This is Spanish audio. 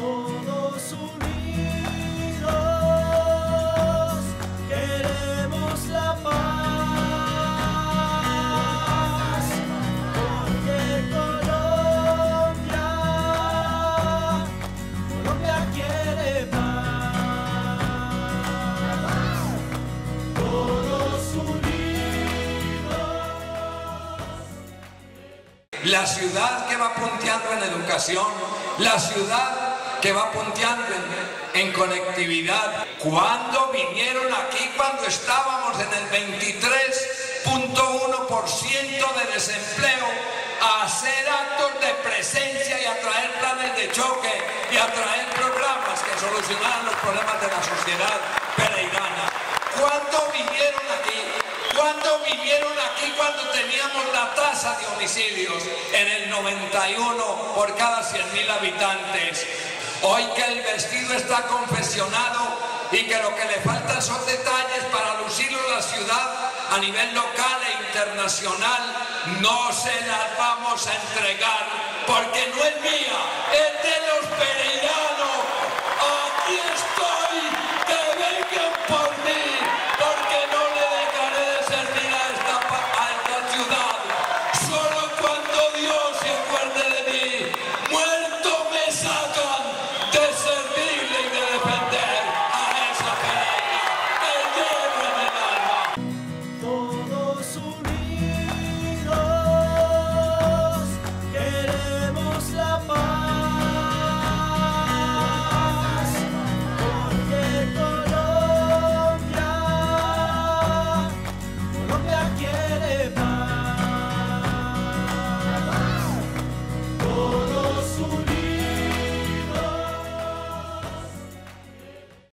Todos unidos queremos la paz, porque Colombia, quiere paz. Todos unidos. La ciudad que va punteando en educación, la ciudad que va punteando en, en conectividad. ¿Cuándo vinieron aquí cuando estábamos en el 23.1% de desempleo a hacer actos de presencia y a traer planes de choque y a traer programas que solucionaran los problemas de la sociedad pereirana? ¿Cuándo vinieron aquí? ¿Cuándo vinieron aquí cuando teníamos la tasa de homicidios en el 91 por cada 100.000 habitantes? Hoy que el vestido está confeccionado y que lo que le faltan son detalles para lucirlo en la ciudad a nivel local e internacional, no se las vamos a entregar porque no es mía,